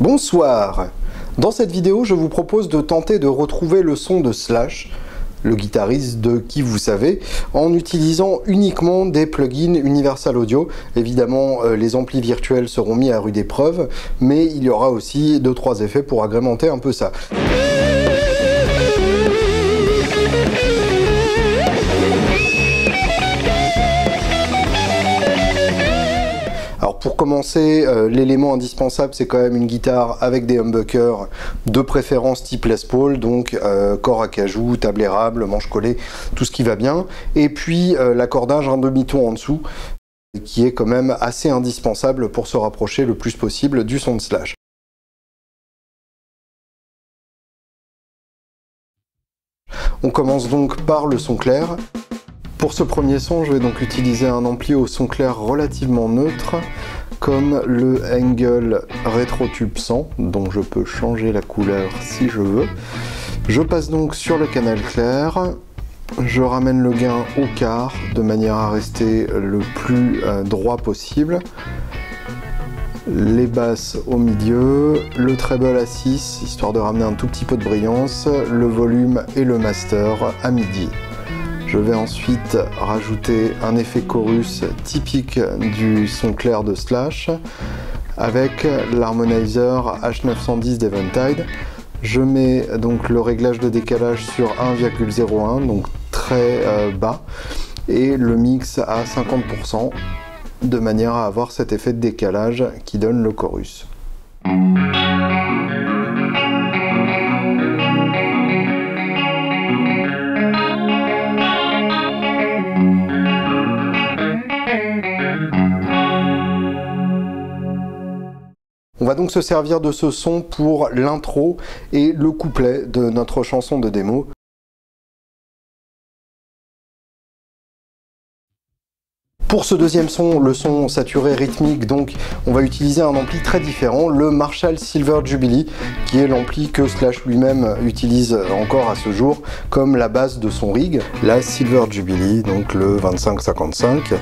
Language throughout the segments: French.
Bonsoir Dans cette vidéo, je vous propose de tenter de retrouver le son de Slash, le guitariste de qui vous savez, en utilisant uniquement des plugins Universal Audio. Évidemment, euh, les amplis virtuels seront mis à rude épreuve, mais il y aura aussi 2-3 effets pour agrémenter un peu ça. Pour commencer, euh, l'élément indispensable, c'est quand même une guitare avec des humbuckers, de préférence type Les Paul, donc euh, corps à cajou, table érable, manche collée, tout ce qui va bien. Et puis euh, l'accordage un demi-ton en dessous, qui est quand même assez indispensable pour se rapprocher le plus possible du son de slash. On commence donc par le son clair. Pour ce premier son, je vais donc utiliser un ampli au son clair relativement neutre, comme le Engel Tube 100, dont je peux changer la couleur si je veux. Je passe donc sur le canal clair, je ramène le gain au quart, de manière à rester le plus euh, droit possible. Les basses au milieu, le treble à 6, histoire de ramener un tout petit peu de brillance, le volume et le master à midi. Je vais ensuite rajouter un effet chorus typique du son clair de Slash avec l'harmonizer H910 d'Eventide. Je mets donc le réglage de décalage sur 1,01, donc très euh, bas, et le mix à 50%, de manière à avoir cet effet de décalage qui donne le chorus. Donc se servir de ce son pour l'intro et le couplet de notre chanson de démo. Pour ce deuxième son, le son saturé rythmique, donc on va utiliser un ampli très différent, le Marshall Silver Jubilee, qui est l'ampli que Slash lui-même utilise encore à ce jour comme la base de son rig, la Silver Jubilee, donc le 2555.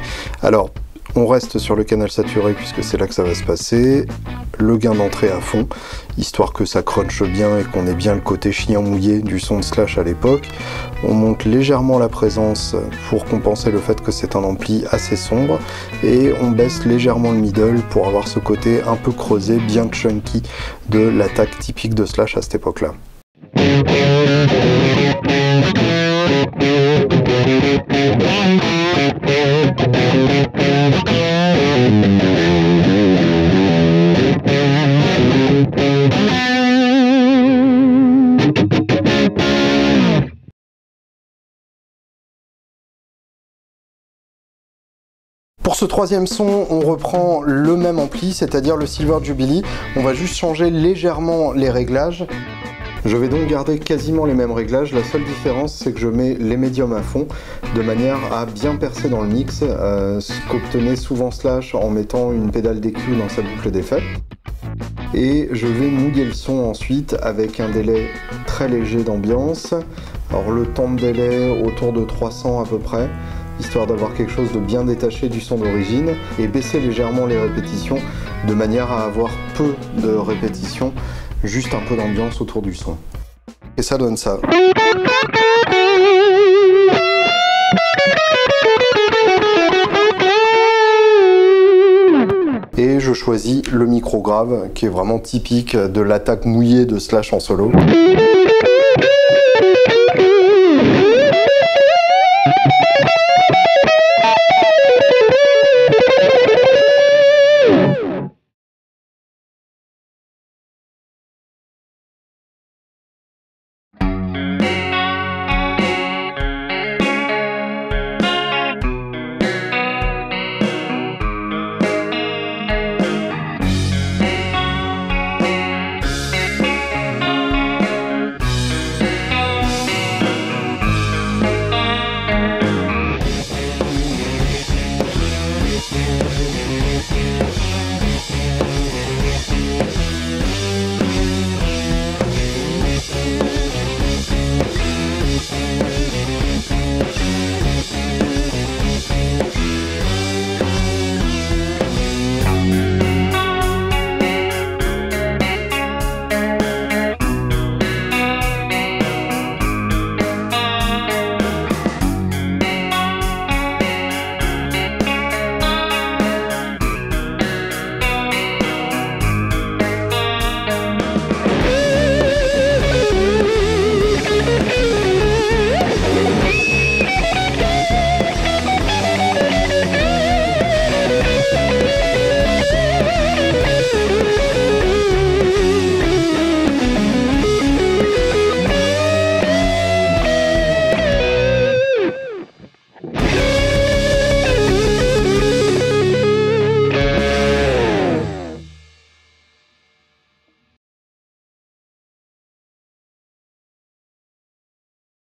Alors on reste sur le canal saturé puisque c'est là que ça va se passer. Le gain d'entrée à fond, histoire que ça crunche bien et qu'on ait bien le côté chien mouillé du son de slash à l'époque. On monte légèrement la présence pour compenser le fait que c'est un ampli assez sombre. Et on baisse légèrement le middle pour avoir ce côté un peu creusé, bien chunky de l'attaque typique de slash à cette époque-là. Ce troisième son, on reprend le même ampli, c'est-à-dire le Silver Jubilee. On va juste changer légèrement les réglages. Je vais donc garder quasiment les mêmes réglages, la seule différence c'est que je mets les médiums à fond de manière à bien percer dans le mix, euh, ce qu'obtenait souvent Slash en mettant une pédale d'EQ dans sa boucle d'effet. Et je vais mouiller le son ensuite avec un délai très léger d'ambiance. Alors le temps de délai autour de 300 à peu près, histoire d'avoir quelque chose de bien détaché du son d'origine, et baisser légèrement les répétitions de manière à avoir peu de répétitions juste un peu d'ambiance autour du son. Et ça donne ça. Et je choisis le micro grave qui est vraiment typique de l'attaque mouillée de Slash en solo.